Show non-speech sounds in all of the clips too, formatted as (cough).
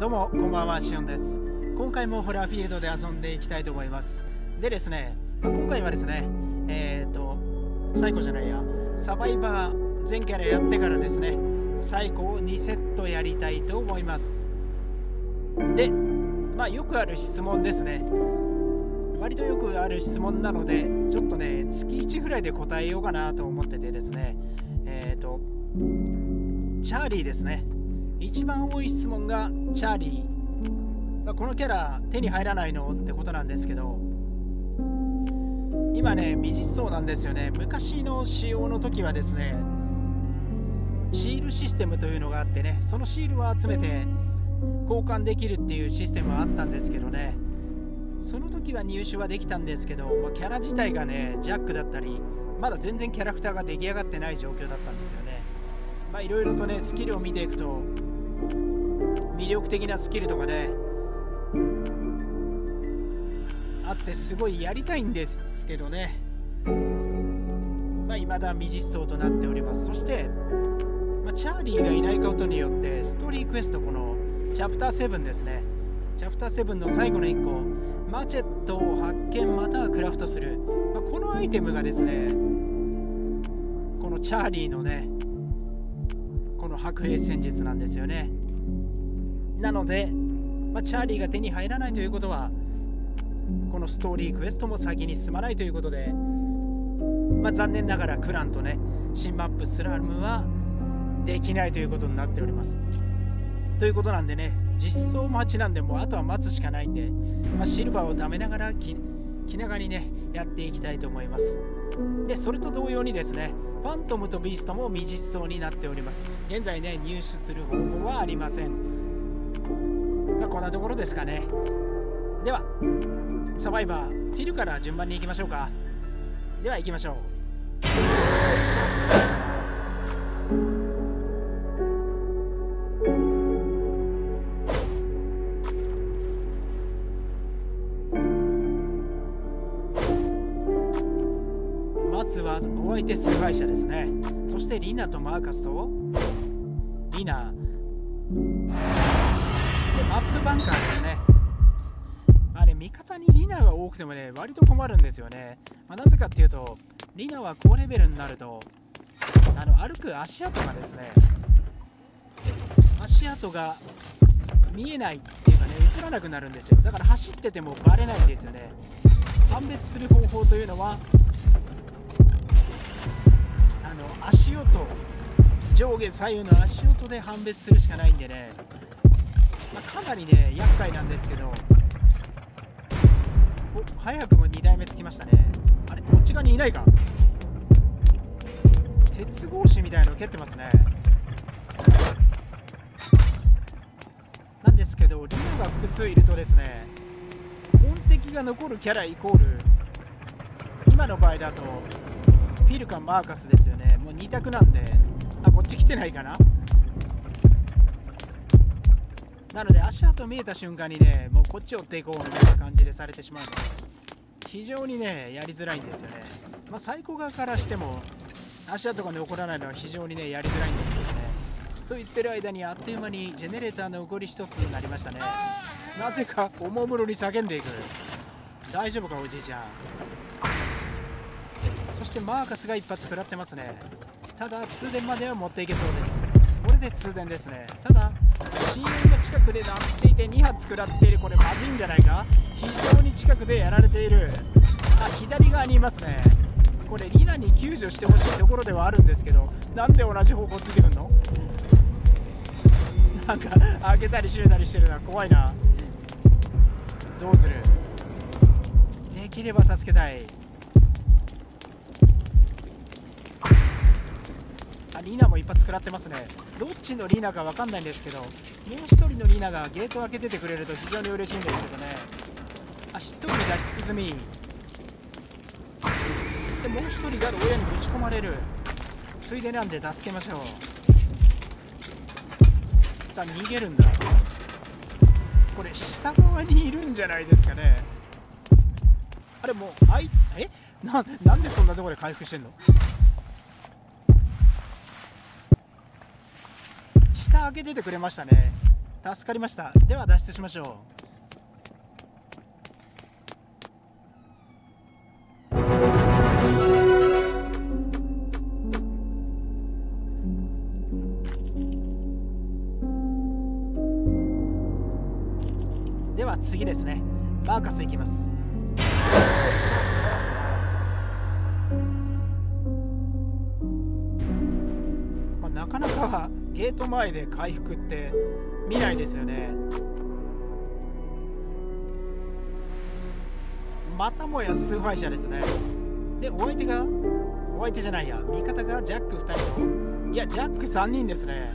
どうもこんばんはしおんです。今回もホラーフィールドで遊んでいきたいと思います。でですねま今回はですねえっ、ー、と最後じゃないやサバイバー全キャラやってからですね最後2セットやりたいと思います。でまあよくある質問ですね。割とよくある質問なのでちょっとね月1ぐらいで答えようかなと思っててですねえっ、ー、とチャーリーですね。一番多い質問がチャーリ。ー、まあ、このキャラ手に入らないのってことなんですけど。今ね未実装なんですよね。昔の仕様の時はですねシールシステムというのがあってねそのシールを集めて交換できるっていうシステムはあったんですけどね。その時は入手はできたんですけど、まあ、キャラ自体がねジャックだったりまだ全然キャラクターが出来上がってない状況だったんですよね。まあいろいろとねスキルを見ていくと魅力的なスキルとかね。あってすごいやりたいんですけどね。まあ未だ未実装となっております。そして、まあ、チャーリーがいないことによってストーリークエストこのチャプター7ですね。チャプター7の最後の1個マチェットを発見またはクラフトする、まあ、このアイテムがですねこのチャーリーのねこの白兵戦術なんですよね。なので、まあ、チャーリーが手に入らないということはこのストーリークエストも先に進まないということで、まあ、残念ながらクランとね新マップスラムはできないということになっております。ということなんでね実装待ちなんでもうあとは待つしかないんで、まあ、シルバーを貯めながら気長にねやっていきたいと思います。でそれと同様にですねファントムとビーストも未実装になっております。現在ね入手する方法はありません、こんなところですかね。ではサバイバーフィルから順番に行きましょうか。では行きましょう。まずはお相手崇拝者ですね。そしてリナとマーカスとリナ。マップバンカーですね。あれ味方にリナが多くてもね割と困るんですよね、まあ、なぜかっていうとリナは高レベルになるとあの歩く足跡がですね足跡が見えないっていうかね映らなくなるんですよ。だから走っててもバレないんですよね。判別する方法というのはあの足音上下左右の足音で判別するしかないんでね、まあ、かなりね厄介なんですけど。お早くも2台目つきましたね。あれこっち側にいないか。鉄格子みたいの蹴ってますね。なんですけどリオが複数いるとですね痕跡が残るキャライコール。今の場合だとフィルかマーカスですよね。もう2択なんで。あこっち来てないかな。なので足跡見えた瞬間にねもうこっち追っていこうみたいな感じでされてしまうの。で非常にねやりづらいんですよね。まあ最高側からしても足跡が残らないのは非常にねやりづらいんですけどね。と言ってる間にあっという間にジェネレーターの動り一つになりましたね。なぜかおもむろに叫んでいく。大丈夫かおじいちゃん。そしてマーカスが一発食らってますね。ただ通電までは持っていけそうです。これで通電ですね。ただ深淵が近くで鳴っていて2発食らっているこれまずいんじゃないか？非常に近くでやられている。あ左側にいますね。これリナに救助してほしいところではあるんですけどなんで同じ方向ついてくんの？なんか開けたり閉めたりしてるな怖いな。どうする？できれば助けたい。あリナも一発食らってますね。どっちのリーナか分かんないんですけどもう1人のリーナがゲートを開けててくれると非常に嬉しいんですけどね。あ1人脱出済み。でもう1人が親にぶち込まれる。ついでなんで助けましょう。さあ逃げるんだ。これ下側にいるんじゃないですかね。あれもうあいえ？ななんでそんなとこで回復してんの？下開けててくれましたね。助かりました。では脱出しましょう。では次ですね。マーカスいきます。ゲート前で回復って見ないですよね。またもや崇拝者ですね。でお相手がお相手じゃないや。味方がジャック2人と。いやジャック3人ですね。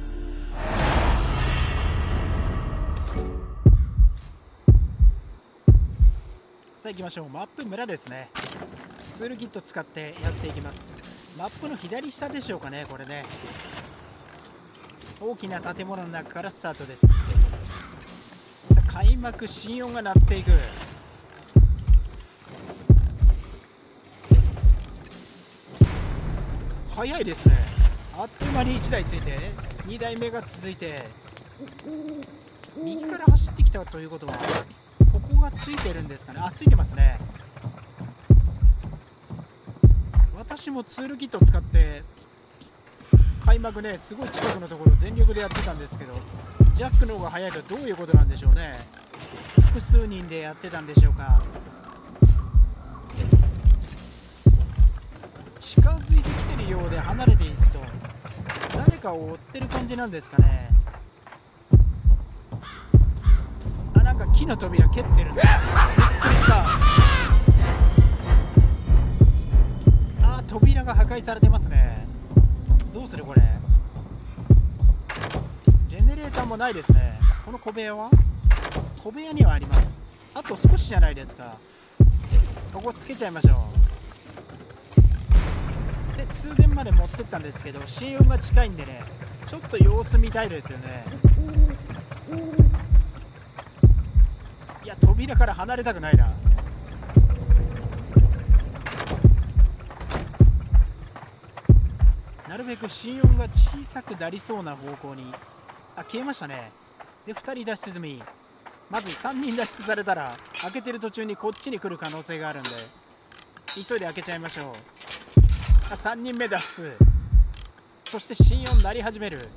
さあ行きましょう。マップ村ですね。ツールキット使ってやっていきます。マップの左下でしょうかねこれね。大きな建物の中からスタートです。開幕心音が鳴っていく。早いですね。あっという間に1台ついて2台目が続いて右から走ってきたということはここがついてるんですかね。あついてますね。私もツールキットを使って開幕ねすごい近くのところ全力でやってたんですけどジャックの方が速いとどういうことなんでしょうね。複数人でやってたんでしょうか。近づいてきてるようで離れていくと誰かを追ってる感じなんですかね。あなんか木の扉蹴ってるんだびっくりした。あ扉が破壊されてますね。どうするこれ？ジェネレーターもないですね。この小部屋は？小部屋にはあります。あと少しじゃないですか。ここつけちゃいましょう。で通電まで持ってったんですけど心音が近いんでねちょっと様子見たいですよね。いや扉から離れたくないななるべく心音が小さくなりそうな方向に。あ消えましたね。で2人脱出済み。まず3人脱出されたら開けてる途中にこっちに来る可能性があるんで。急いで開けちゃいましょう。あ3人目脱出。そして心音鳴り始める。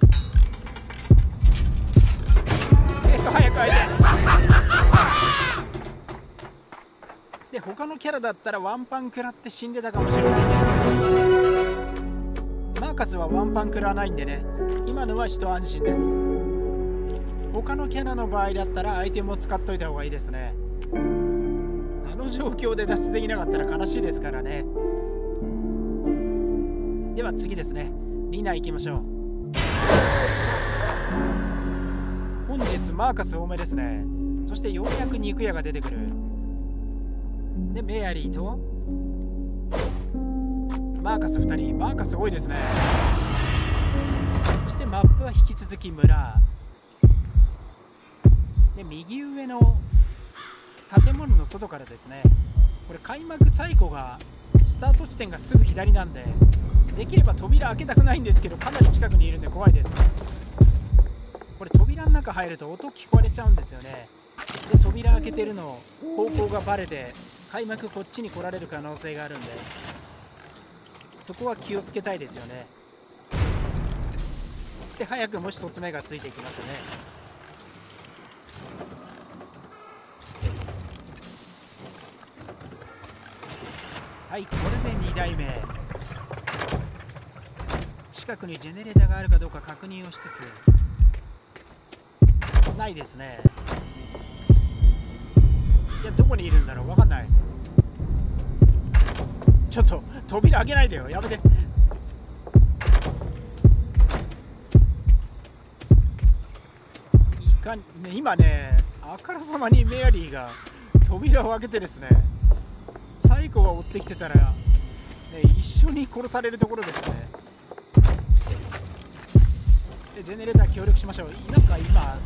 えっと早く開いて。で他のキャラだったらワンパン食らって死んでたかもしれないです。カスはワンパン食らわないんでね。今のは一安心です。他のキャラの場合だったらアイテムを使っといた方がいいですね。あの状況で脱出できなかったら悲しいですからね。では次ですね。リナ行きましょう。本日マーカス多めですね。そしてようやく肉屋が出てくる。でメアリーとマーカス2人マーカス多いですね。そしてマップは引き続き村。で右上の建物の外からですね。これ開幕最古がスタート地点がすぐ左なんでできれば扉開けたくないんですけどかなり近くにいるんで怖いです。これ扉の中入ると音聞こえちゃうんですよね。で扉開けてるの方向がバレて開幕こっちに来られる可能性があるんで。そこは気をつけたいですよね。そして早くもし凸目がついていきましたね。はいこれで2台目。近くにジェネレーターがあるかどうか確認をしつつないですね。いやどこにいるんだろう分かんない。ちょっと扉開けないでよ。やめて。いかね今ねあからさまにメアリーが扉を開けてですねサイコが追ってきてたら、ね、一緒に殺されるところでしたね。でジェネレーター協力しましょう。なんか今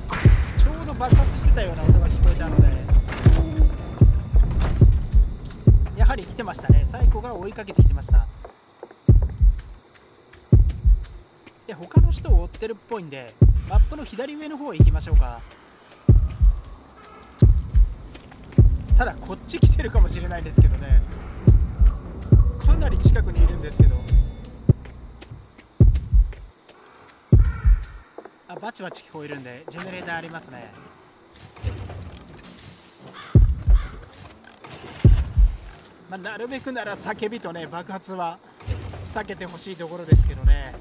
ちょうど爆発してたような音が聞こえたので。やはり来てましたね。サイコが追いかけてきてました。でで他の人を追ってるっぽいんでマップの左上の方へ行きましょうか。ただこっち来てるかもしれないですけどね。かなり近くにいるんですけど。あバチバチ聞こえるんでジェネレーターありますね。まあ、なるべくなら叫びとね爆発は避けてほしいところですけどね。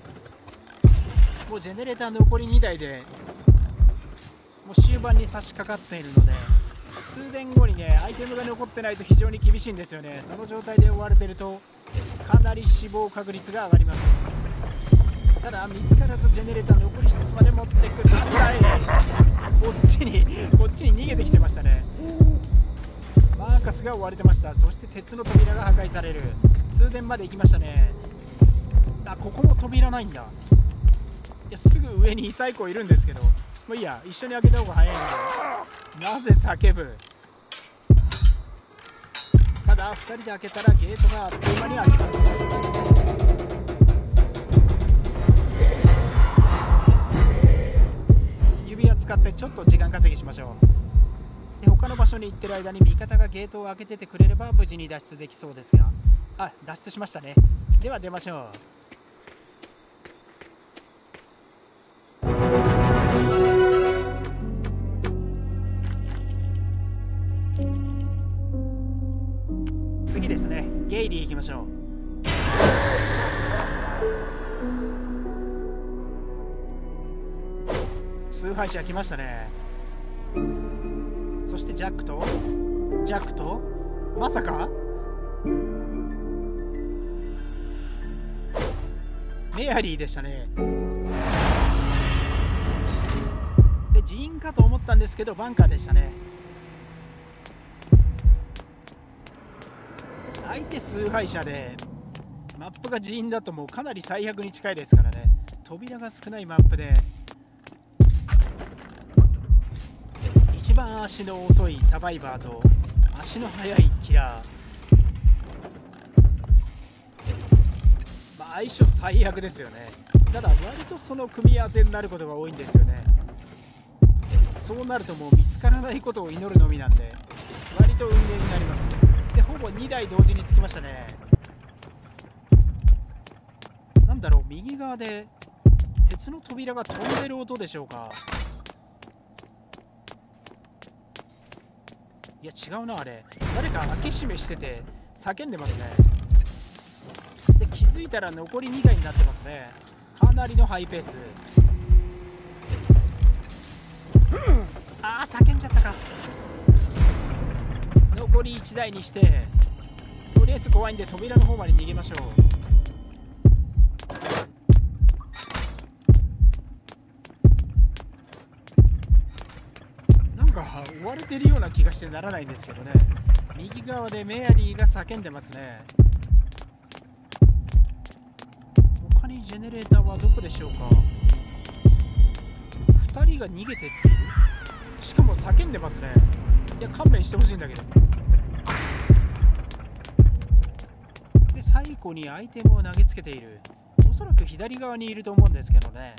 もうジェネレーター残り2台でもう終盤に差し掛かっているので数年後にねアイテムが残ってないと非常に厳しいんですよね。その状態で追われてるとかなり死亡確率が上がります。ただ見つからずジェネレーター残り1つまで持ってくるこっちにこっちに逃げてきてましたね。マーカスが追われてました。そして鉄の扉が破壊される。通電まで行きましたね。あここも扉ないんだ。いやすぐ上にイサイコいるんですけど。もういいや。一緒に開けた方が早いんで。なぜ叫ぶ？ただ2人で開けたらゲートがあっという間に開きます。指輪使ってちょっと時間稼ぎしましょう。他の場所に行ってる間に味方がゲートを開けててくれれば無事に脱出できそうですが。あ脱出しましたね。では出ましょう。次ですね。ゲイリー行きましょう。崇拝者来ましたね。してジャックと？ジャックと？まさか？メアリーでしたね。でジーンかと思ったんですけどバンカーでしたね。相手崇拝者でマップが人員だともうかなり最悪に近いですからね。扉が少ないマップで。一番足の遅いサバイバーと足の速いキラー、まあ、相性最悪ですよね。ただ割とその組み合わせになることが多いんですよね。そうなるともう見つからないことを祈るのみなんで割と運ゲーになります。でほぼ2台同時につきましたね。なんだろう右側で鉄の扉が飛んでる音でしょうか。いや違うなあれ。誰か開け閉めしてて叫んでますね。で気づいたら残り2台になってますね。かなりのハイペース。ああ叫んじゃったか。残り1台にしてとりあえず怖いんで扉の方まで逃げましょうなんか追われてるような気がしてならないんですけどね。右側でメアリーが叫んでますね。他にジェネレーターはどこでしょうか。2人が逃げてっている。しかも叫んでますね。いや勘弁してほしいんだけど。で最後にアイテムを投げつけている。おそらく左側にいると思うんですけどね。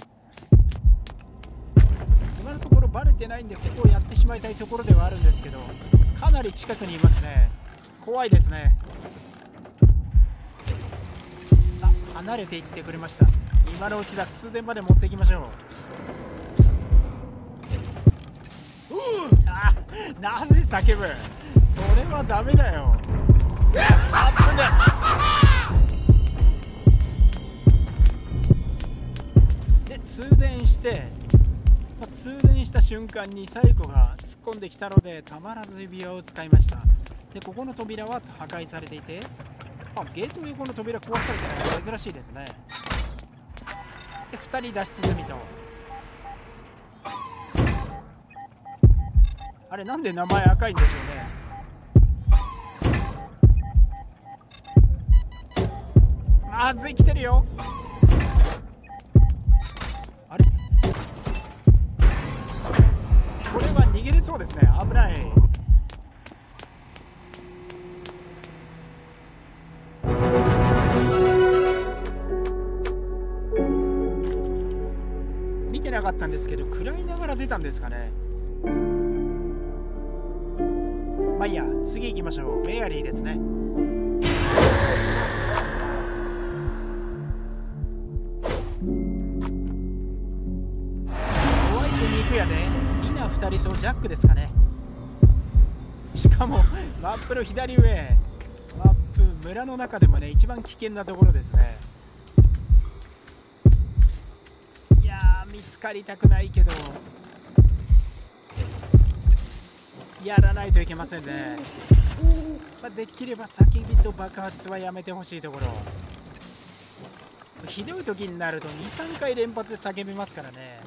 今のところバレてないんでここをやってしまいたいところではあるんですけどかなり近くにいますね。怖いですね。あ離れていってくれました。今のうちだ。通電まで持っていきましょう。うあなぜ叫ぶ。それはダメだよ。あぶねで通電してまあ、通電した瞬間にサイコが突っ込んできたのでたまらず指輪を使いました。でここの扉は破壊されていてあゲート横の扉壊されてない珍しいですね。で2人脱出済みと。あれなんで名前赤いんでしょうね。まずい来てるよ。そうですね。危ない。なかったんですけど食らいながら出たんですかね。まあいいや。次行きましょう。メアリーですね。2人とジャックですかね。しかもマップの左上。マップ村の中でもね一番危険なところですね。いやー見つかりたくないけど。やらないといけませんね、まあ、できれば叫びと爆発はやめてほしいところ。ひどい時になると23回連発で叫びますからね。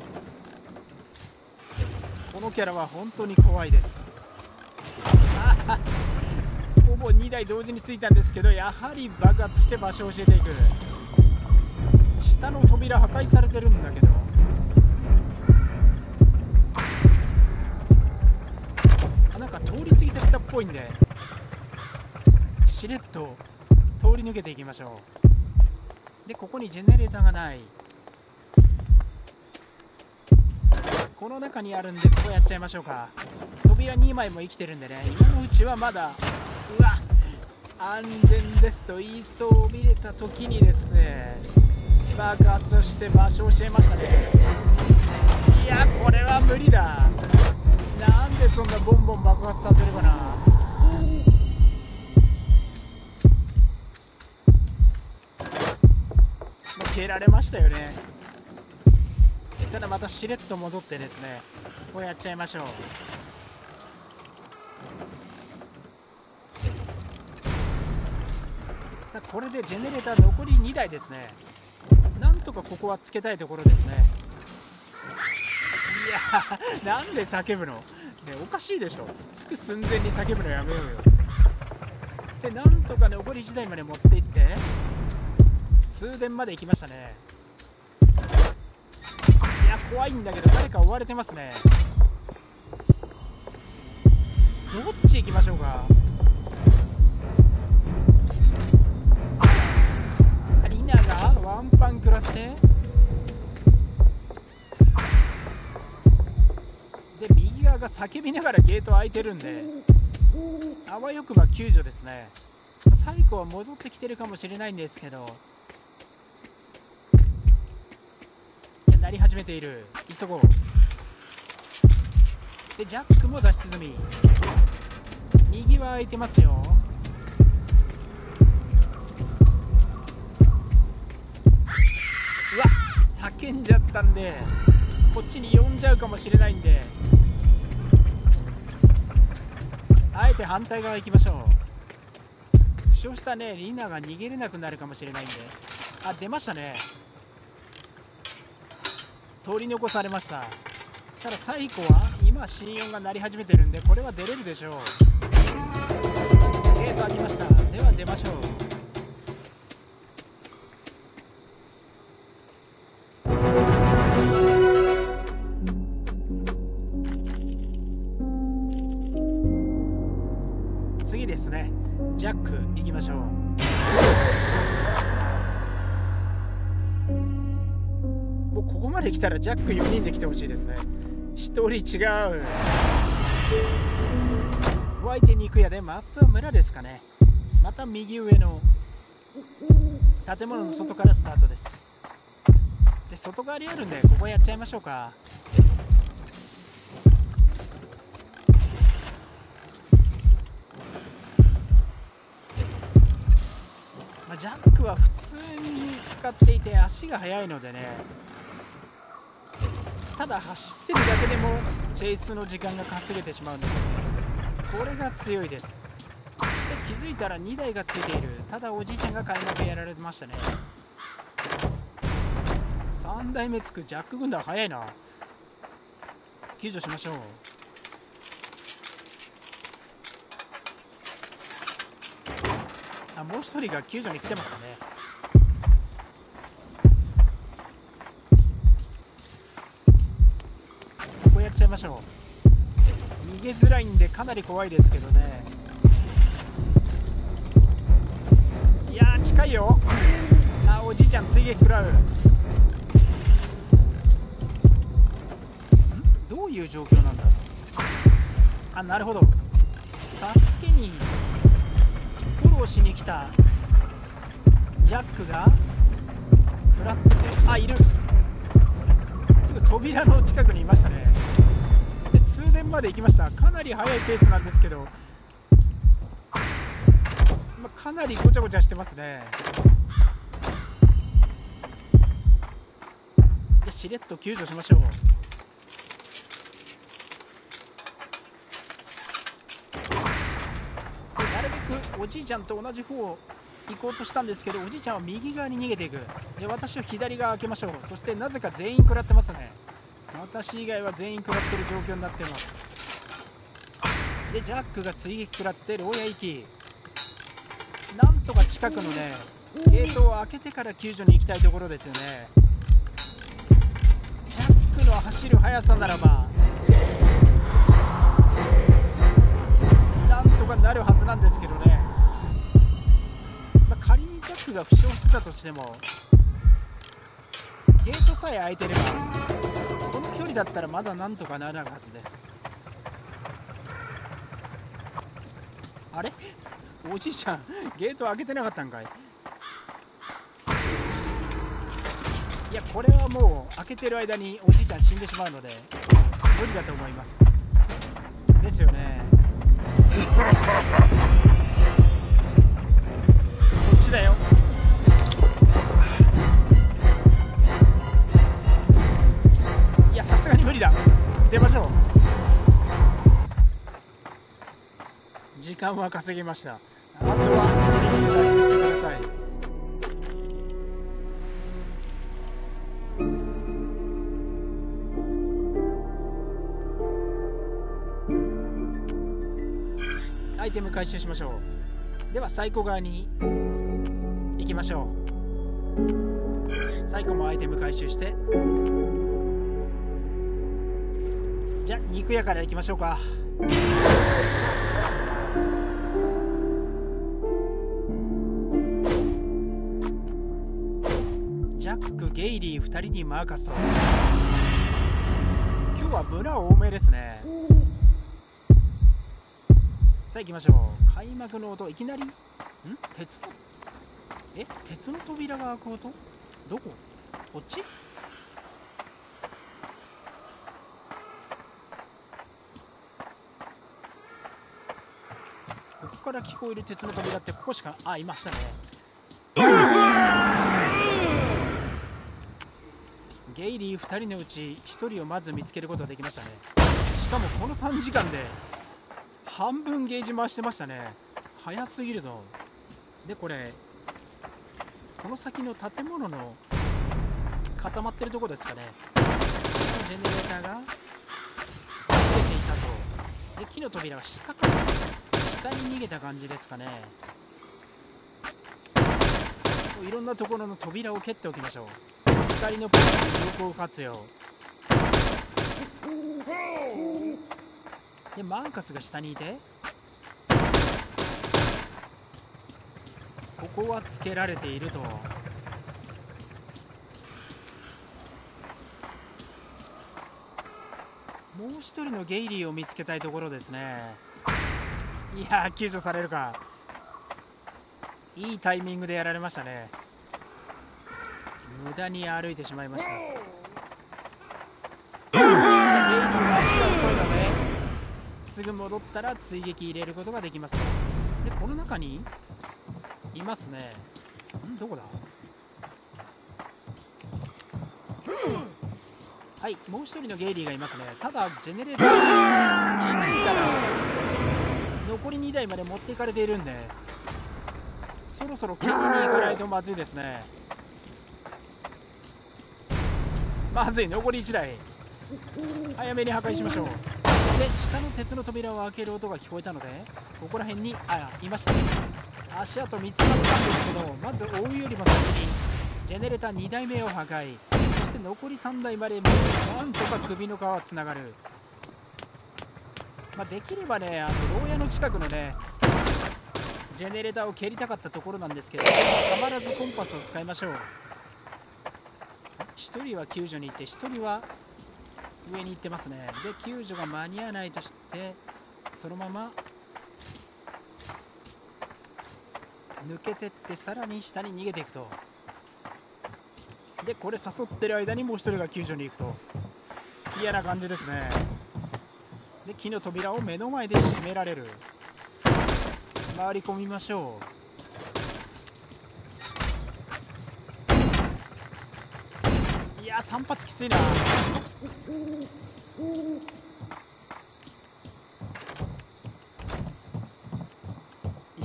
このキャラは本当に怖いです。あ (laughs) ほぼ2台同時についたんですけどやはり爆発して場所を教えていく。下の扉破壊されてるんだけど。あなんか通り過ぎてったっぽいんで。しれっと通り抜けていきましょう。でここにジェネレーターがない。この中にあるんでここやっちゃいましょうか。扉2枚も生きてるんでね。今のうちはまだうわ安全ですと言いそう見れた時にですね爆発して場所を教えましたね。いやこれは無理だ。なんでそんなボンボン爆発させるかな。もう蹴られましたよね。ただまたしれっと戻ってですねこうやっちゃいましょう。これでジェネレーター残り2台ですね。なんとかここはつけたいところですね。いや (laughs) なんで叫ぶの？ねおかしいでしょ。つく寸前に叫ぶのやめようよ。でなんとか残り1台まで持っていって通電まで行きましたね。怖いんだけど誰か追われてますね。どっち行きましょうか。リナがワンパン食らって。で右側が叫びながらゲート開いてるんであわよくば救助ですね。最後は戻ってきてるかもしれないんですけど。なり始めている。急ごう。でジャックも脱出済み。右は空いてますよ。うわ叫んじゃったんでこっちに呼んじゃうかもしれないんであえて反対側行きましょう。負傷したねリナが逃げれなくなるかもしれないんで。あ出ましたね。取り残されました。ただ最後は今心音が鳴り始めてるんでこれは出れるでしょう。ゲート開きました。では出ましょう。うここまで来たらジャック4人で来てほしいですね。1人違う。お相手に行くやでマップは村ですかね。また右上の建物の外からスタートです。で外側にあるんでここやっちゃいましょうか。まあ、ジャックは普通に使っていて足が速いのでね。ただ走ってるだけでもチェイスの時間が稼げてしまうんですそれが強いです。そして気づいたら2台がついている。ただおじいちゃんが開幕やられてましたね。3台目つくジャック軍団早いな。救助しましょう。あもう一人が救助に来てましたねここやっちゃいましょう。逃げづらいんでかなり怖いですけどね。いや近いよ。あおじいちゃん追撃食らうどういう状況なんだあなるほど。助けにフォローしに来た。ジャックが食らっててあいる。すぐ扉の近くにいましたね。まで行きました。かなり速いペースなんですけど、まあ、かなりごちゃごちゃしてますね。じゃしれっと救助しましょう。なるべくおじいちゃんと同じ方を行こうとしたんですけどおじいちゃんは右側に逃げていく。で私は左側開けましょう。そしてなぜか全員食らってますね。私以外は全員食らってる状況になってます。でジャックが追撃食らって牢屋行き。なんとか近くのねゲートを開けてから救助に行きたいところですよね。ジャックの走る速さならばなんとかなるはずなんですけどね、まあ、仮にジャックが負傷してたとしてもゲートさえ開いてればだったらまだなんとかなるはずです。あれ？おじいちゃんゲート開けてなかったんかい？いやこれはもう開けてる間におじいちゃん死んでしまうので無理だと思います。ですよね。こっちだよ出ましょう。時間は稼げました。あとは自力で脱出してください。アイテム回収しましょう。では最高側に行きましょう。最後もアイテム回収して。じゃあ肉屋から行きましょうか。ジャック、ゲイリー2人にマーカスを今日は村多めですね。さあ行きましょう。開幕の音いきなりん？鉄の？え？鉄の扉が開く音？どこ？こっち？から聞こえる鉄の扉ってここしかあいましたね。ゲイリー2人のうち1人をまず見つけることができましたね。しかもこの短時間で半分ゲージ回してましたね。早すぎるぞ。でこれこの先の建物の固まってるとこですかね。このジェネレーターが逃げていたと。で木の扉が下から下に逃げた感じですかね。いろんなところの扉を蹴っておきましょう。光のパワー有効活用。でマーカスが下にいて。ここはつけられていると。もう一人のゲイリーを見つけたいところですね。いやー救助されるか。いいタイミングでやられましたね。無駄に歩いてしまいました。ゲイリーは足が遅いのですぐ戻ったら追撃入れることができます。でこの中に？いますね。ん？どこだ？はいもう一人のゲイリーがいますね。ただジェネレーター気づいたら残り2台まで持っていかれているんでそろそろ蹴りに行かないとまずいですね。まずい残り1台。早めに破壊しましょう。で下の鉄の扉を開ける音が聞こえたのでここら辺にあいました。足跡見つかったんですけどまず追うよりも先にジェネレーター2台目を破壊。そして残り3台までなんとか首の皮はつながる。まあ、できればねあの牢屋の近くのねジェネレーターを蹴りたかったところなんですけどたまらずコンパスを使いましょう。1人は救助に行って1人は上に行ってますね。で救助が間に合わないとしてそのまま抜けてってさらに下に逃げていくと。でこれ誘ってる間にもう一人が救助に行くと。嫌な感じですね。で木の扉を目の前で閉められる。回り込みましょう。いや3発きついな。い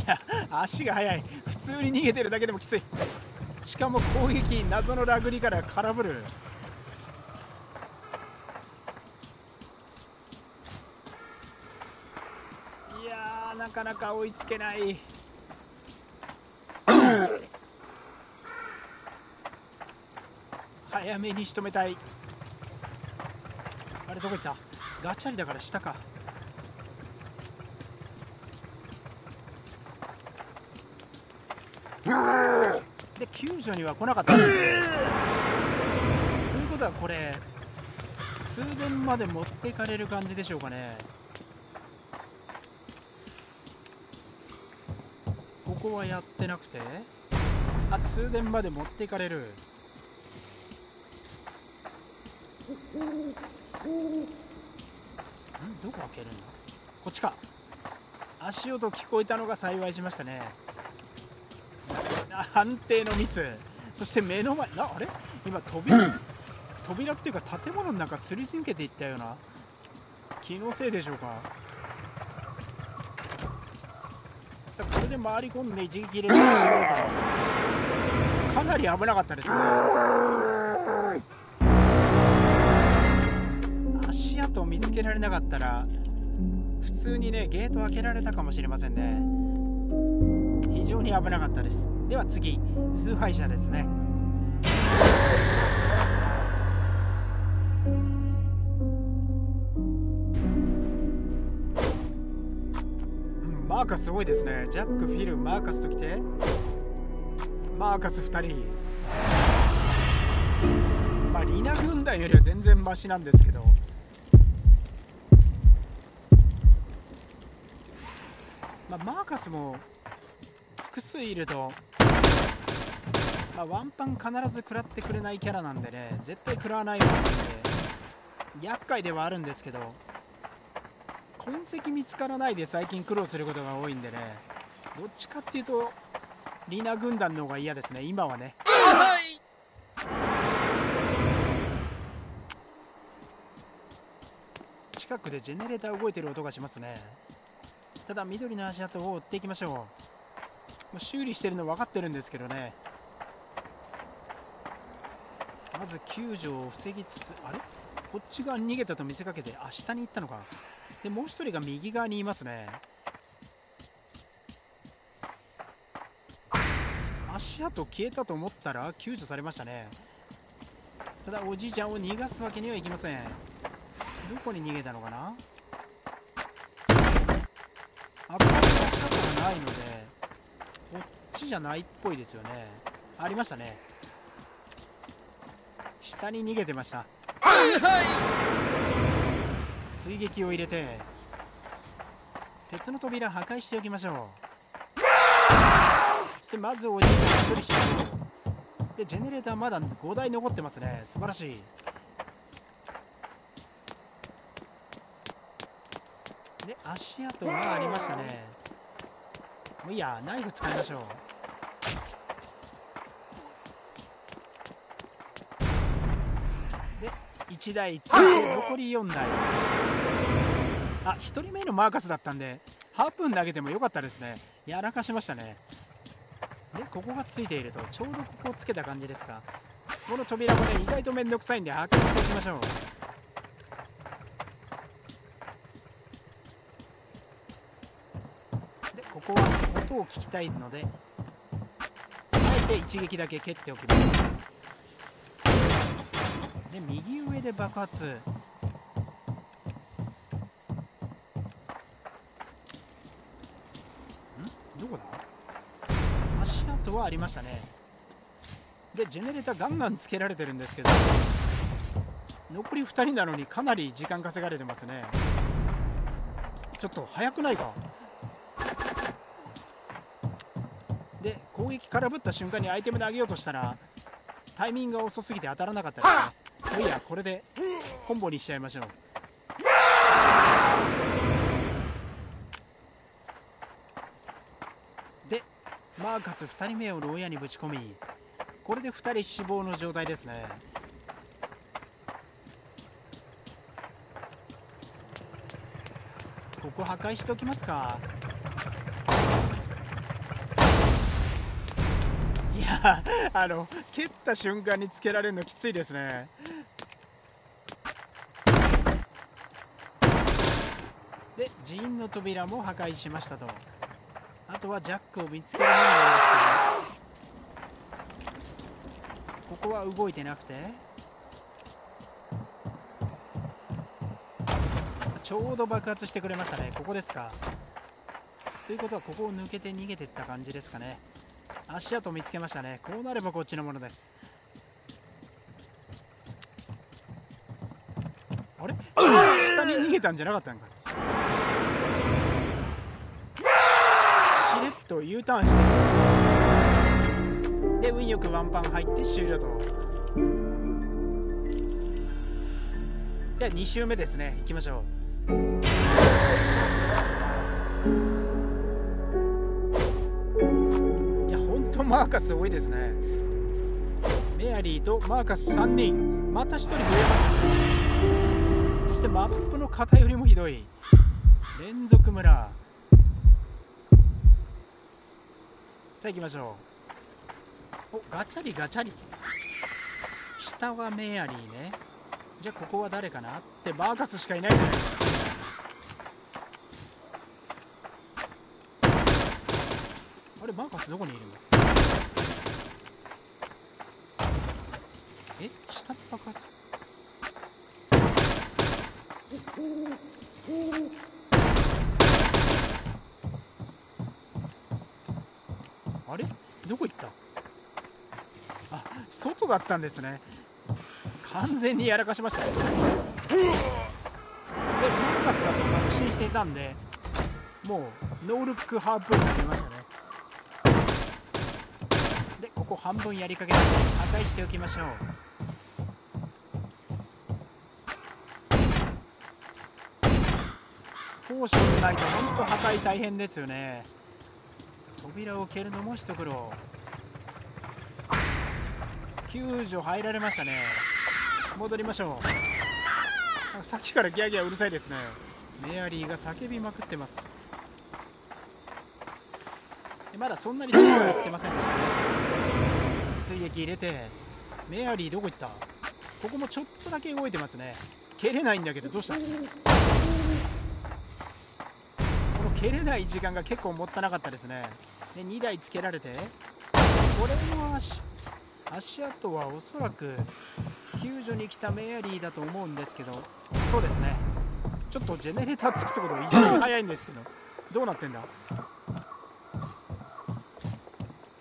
や足が速い。普通に逃げてるだけでもきつい。しかも攻撃謎のラグリから空振る。かなか追いつけない。早めに仕留めたい。あれどこ行った？ガチャリだから下か。で救助には来なかった。ということはこれ通電まで持っていかれる感じでしょうかね。ここはやってなくて。あ通電まで持っていかれる。ん？どこ開けるんだこっちか。足音聞こえたのが幸いしましたね。判定のミス。そして目の前なあれ？今扉扉っていうか建物の中すり抜けていったような。気のせいでしょうか？さあこれで回り込んで一撃入れてしようかかなり危なかったですね。足跡を見つけられなかったら普通にねゲート開けられたかもしれませんね。非常に危なかったです。では次崇拝者ですね。カスすごいですね。ジャックフィルマーカスときて。マーカス2人。まあリナ軍団よりは全然マシなんですけど。まあ、マーカスも複数いると、まあ、ワンパン必ず食らってくれないキャラなんでね。絶対食らわないわけで。厄介ではあるんですけど。痕跡見つからないで最近苦労することが多いんでね。どっちかっていうとリーナ軍団の方が嫌ですね。今はね。近くでジェネレーター動いてる音がしますね。ただ緑の足跡を追っていきましょう。もう修理してるの分かってるんですけどね。まず救助を防ぎつつあれ？こっち側に逃げたと見せかけてあ下に行ったのか。でもう一人が右側にいますね。足跡消えたと思ったら救助されましたね。ただおじいちゃんを逃がすわけにはいきません。どこに逃げたのかな？あこれ足跡がないのでこっちじゃないっぽいですよね。ありましたね。下に逃げてました。はいはい。追撃を入れて鉄の扉破壊しておきましょう。そしてまずおじいちゃん1人しようでジェネレーターまだ5台残ってますね。素晴らしい。で足跡がありましたね。もういいやナイフ使いましょうで1台ついて残り4台。あ1人目のマーカスだったんでハープン投げてもよかったですね。やらかしましたね。でここがついているとちょうどここをつけた感じですか？この扉もね意外とめんどくさいんで破壊していきましょう。でここは音を聞きたいのであえて一撃だけ蹴っておきます。で右上で爆発。どこだ？足跡はありましたね。でジェネレーターガンガンつけられてるんですけど残り2人なのにかなり時間稼がれてますね。ちょっと早くないか？で攻撃空振った瞬間にアイテム投げようとしたらタイミングが遅すぎて当たらなかったですね。いやこれでコンボにしちゃいましょう。でマーカス2人目を牢屋にぶち込みこれで2人死亡の状態ですね。ここ破壊しておきますか。や (laughs) あの蹴った瞬間につけられるのきついですね。で寺院の扉も破壊しましたと。あとはジャックを見つけるのみなんですけど。ここは動いてなくて。ちょうど爆発してくれましたね。ここですか。ということはここを抜けて逃げてった感じですかね。足跡見つけましたね。こうなればこっちのものです。あれ？下に逃げたんじゃなかったんか。しれっと U ターンしてきました。で運よくワンパン入って終了と。では2周目ですね。行きましょう。マーカス多いですね。メアリーとマーカス3人。また1人増えました。そしてマップの偏りもひどい。連続村。じゃあ行きましょう。おガチャリガチャリ。下はメアリーね。じゃあここは誰かな？ってマーカスしかいないじゃないですか。あれマーカスどこにいる？のえ下爆発あれ？どこ行った？あ外だったんですね。完全にやらかしましたね。でマーカスだと確信していたんでもうノールックハープになりましたね。でここ半分やりかけて破壊しておきましょう。ポーションないと本当破壊大変ですよね。扉を蹴るのも一苦労。救助入られましたね。戻りましょう。さっきからギャーギャーうるさいですね。メアリーが叫びまくってます。まだそんなに手はやってませんでしたね。追撃入れて。メアリーどこ行った？ここもちょっとだけ動いてますね。蹴れないんだけどどうした？蹴れない時間が結構もったなかったですね。で2台つけられて。これの足足跡はおそらく救助に来たメアリーだと思うんですけど。そうですね。ちょっとジェネレーターつく速度異常に速いんですけど。どうなってんだ？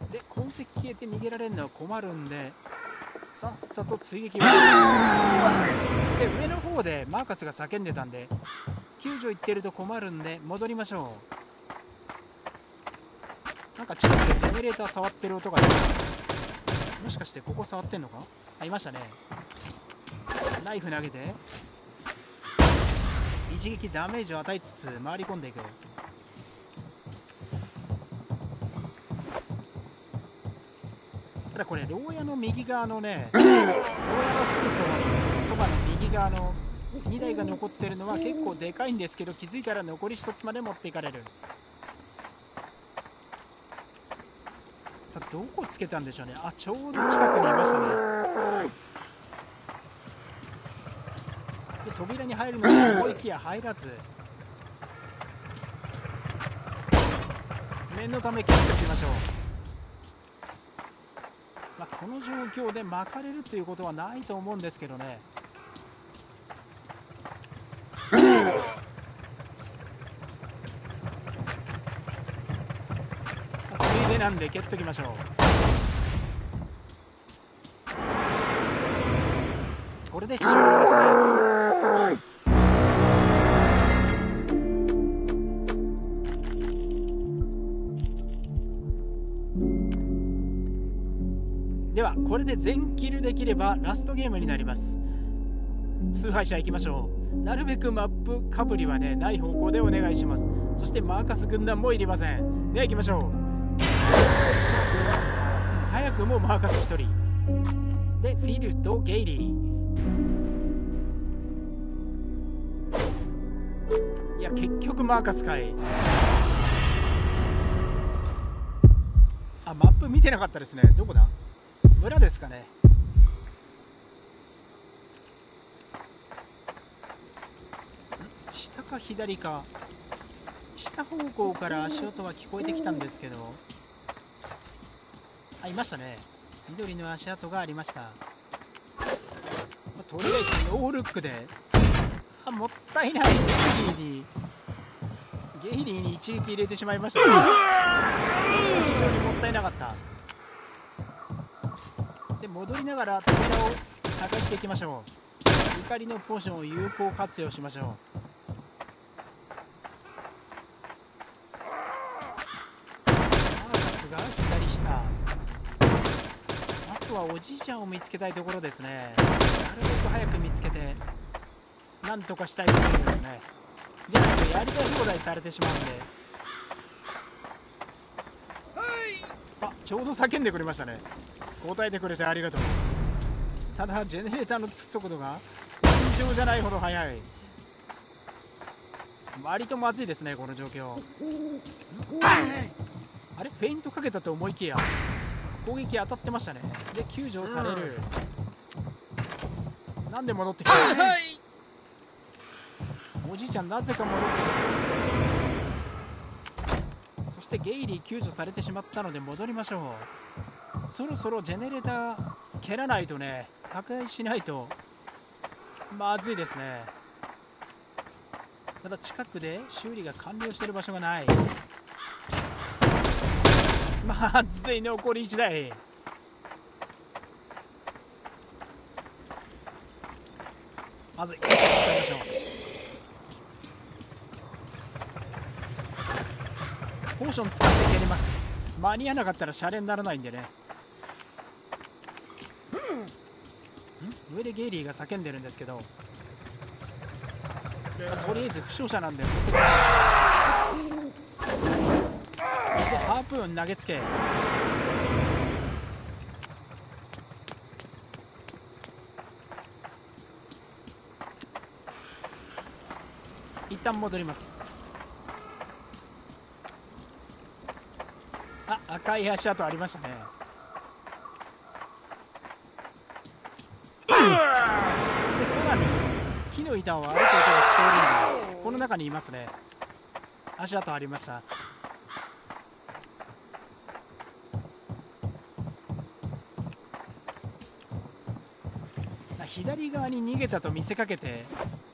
で痕跡消えて逃げられるのは困るんでさっさと追撃を。で上の方でマーカスが叫んでたんで。救助行ってると困るんで戻りましょう。なんか近くでジェネレーター触ってる音がもしかしてここ触ってんのか？あいましたね。ナイフ投げて。一撃ダメージを与えつつ回り込んでいく。ただこれ牢屋の右側のね (laughs) 牢屋のすぐそばの右側の2台が残ってるのは結構でかいんですけど気づいたら残り1つまで持っていかれる。さあどこつけたんでしょうね。あちょうど近くにいましたね。で扉に入るのかと思いきや入らず。念のため切っておきましょう、まあ、この状況で巻かれるということはないと思うんですけどね。なんで蹴っときましょうここれで終了ですねではこれで全キルできればラストゲームになります。崇拝者行きましょう。なるべくマップかぶりはねない方向でお願いします。そしてマーカス軍団もいりません。では行きましょう。早くもマーカス1人。でフィルとゲイリー。いや結局マーカスかい。あマップ見てなかったですね。どこだ？村ですかね。下か左か。下方向から足音は聞こえてきたんですけど。あいましたね。緑の足跡がありました。とりあえずノールックで。あもったいない。ゲイリ。ーにゲイリーに一撃入れてしまいました非常にもったいなかった。で戻りながら扉を破壊していきましょう。怒りのポーションを有効活用しましょうマーカスが左下あとはおじいちゃんを見つけたいところですね。なるべく早く見つけてなんとかしたいところですね。じゃないとやりたい放題されてしまうんで。あちょうど叫んでくれましたね。答えてくれてありがとう。ただジェネレーターのつく速度が尋常じゃないほど速い。割とまずいですねこの状況。(laughs) あれフェイントかけたと思いきや攻撃当たってましたね。で救助される。なんで戻ってきた？おじいちゃんなぜか戻ってきたそしてゲイリー救助されてしまったので戻りましょう。そろそろジェネレーター蹴らないとね。破壊しないと。まずいですね。ただ近くで修理が完了してる場所がないまずい残り1台まずい使いましょう。ポーション使って蹴ります。間に合わなかったらシャレにならないんでね。ん。上でゲイリーが叫んでるんですけど。とりあえず負傷者なんで。持ってきましょうでハープーン投げつけ。一旦戻ります。あ赤い足跡ありましたね。でさらに木の板を歩く音が聞こえるんでこの中にいますね。足跡ありました。左側に逃げたと見せかけて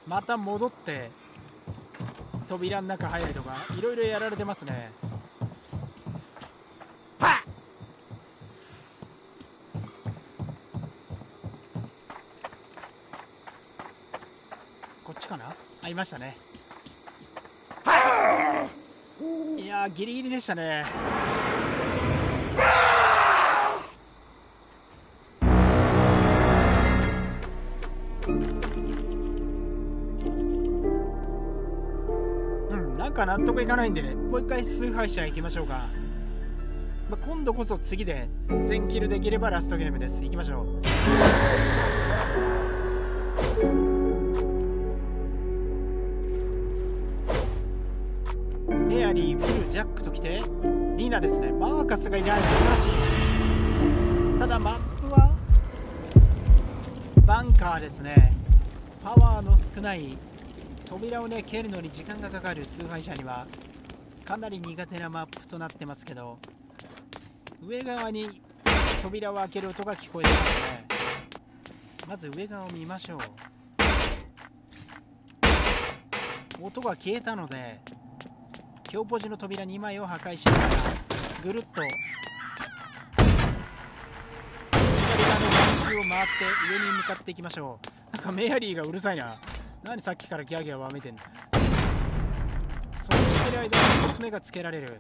また戻って扉の中入るとかいろいろやられてますね。こっちかな？あいましたね。いやーギリギリでしたねか納得いかないんでもう一回崇拝者行きましょうか、まあ、今度こそ次で全キルできればラストゲームです。行きましょう。ヘアリー、フィル、ジャックときてリーナですね。マーカスがいない素晴らしい。ただマップはバンカーですね。パワーの少ない扉をね蹴るのに時間がかかる崇拝者にはかなり苦手なマップとなってますけど上側に扉を開ける音が聞こえてますね。まず上側を見ましょう。音が消えたので強ポジの扉2枚を破壊しながらぐるっと左側の外周を回って上に向かっていきましょう。なんかメアリーがうるさいな。何さっきからギャギャーわめてんだそうしてる間に1つ目がつけられる。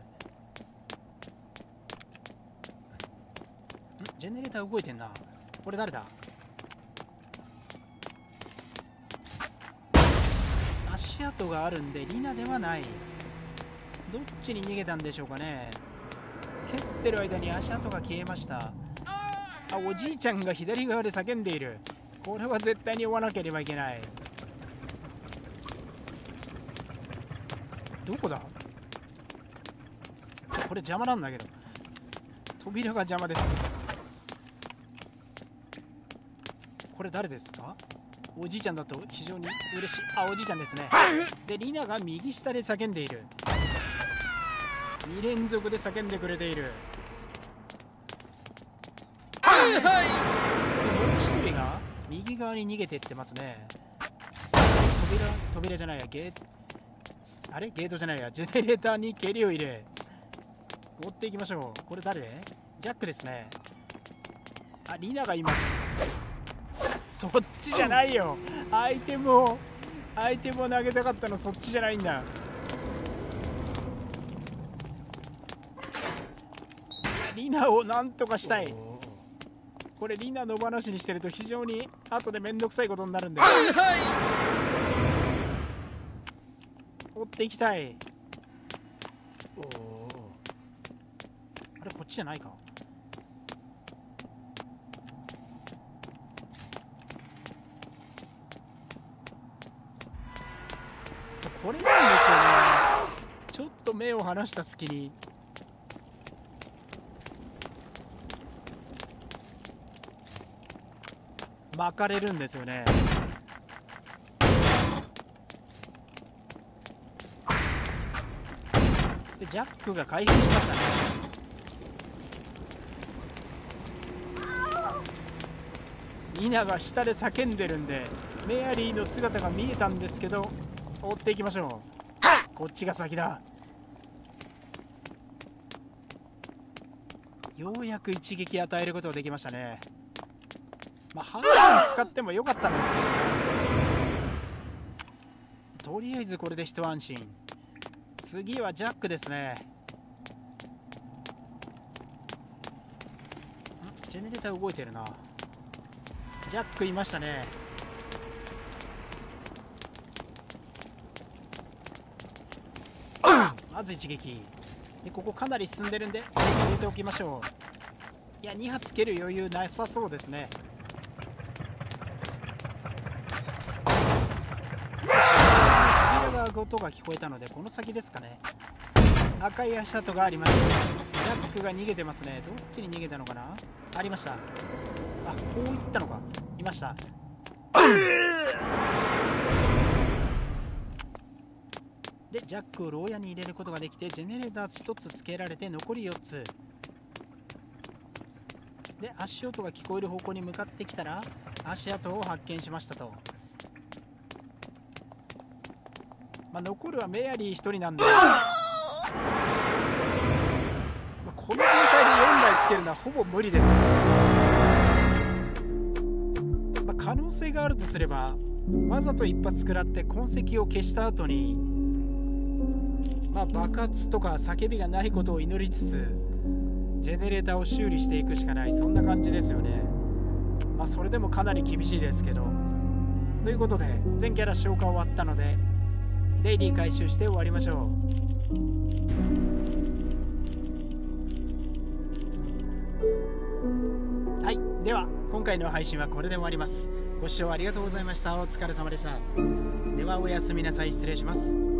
ジェネレーター動いてんな。これ誰だ？足跡があるんでリナではない。どっちに逃げたんでしょうかね。蹴ってる間に足跡が消えました。あおじいちゃんが左側で叫んでいる。これは絶対に追わなければいけない。どこだ？これ邪魔なんだけど。扉が邪魔です。これ誰ですか？おじいちゃんだと非常に嬉しい。あおじいちゃんですね。でリナが右下で叫んでいる。2連続で叫んでくれている。はいはいもう一人が右側に逃げていってますね。扉扉じゃないやゲーあれ？ゲートじゃないや。ジェネレーターに蹴りを入れ。追っていきましょう。これ誰？ジャックですね。あリナがいます。そっちじゃないよ。アイテムをアイテムを投げたかったの。そっちじゃないんだ。リナをなんとかしたい。これリナの話にしてると非常に後でめんどくさいことになるんで、はいはい、追っていきたい。おおあれこっちじゃないか。そうこれなんですよね。ちょっと目を離した隙に。巻かれるんですよね。でジャックが回復しましたね。ニナが下で叫んでるんでメアリーの姿が見えたんですけど追っていきましょう。こっちが先だ。ようやく一撃与えることができましたね。まあ半分使ってもよかったんですけど。とりあえずこれで一安心。次はジャックですね。ジェネレーター動いてるな。ジャックいましたね。まず一撃。でここかなり進んでるんで入れておきましょう。いや2発蹴る余裕なさそうですね。扉が音が聞こえたのでこの先ですかね。赤い足跡がありましたジャックが逃げてますね。どっちに逃げたのかな？ありました。あこういったのか。いました。でジャックを牢屋に入れることができてジェネレーター1つつけられて残り4つ。で足音が聞こえる方向に向かってきたら足跡を発見しましたと。まあ、残るはメアリー1人なんで、まあ、この状態で4台つけるのはほぼ無理です、まあ、可能性があるとすればわざと一発食らって痕跡を消した後に、まあ、爆発とか叫びがないことを祈りつつジェネレーターを修理していくしかない。そんな感じですよね。まあそれでもかなり厳しいですけど。ということで全キャラ消化終わったのでデイリー回収して終わりましょう。はいでは今回の配信はこれで終わります。ご視聴ありがとうございました。お疲れ様でした。ではおやすみなさい。失礼します。